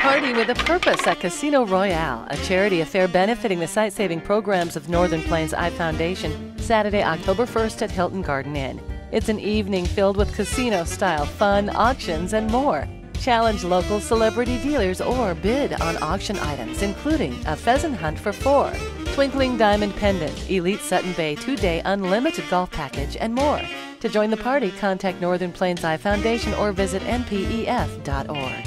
Party with a purpose at Casino Royale, a charity affair benefiting the sight saving programs of Northern Plains Eye Foundation, Saturday, October 1st at Hilton Garden Inn. It's an evening filled with casino style fun, auctions, and more. Challenge local celebrity dealers or bid on auction items, including a pheasant hunt for four, twinkling diamond pendant, elite Sutton Bay two day unlimited golf package, and more. To join the party, contact Northern Plains Eye Foundation or visit npef.org.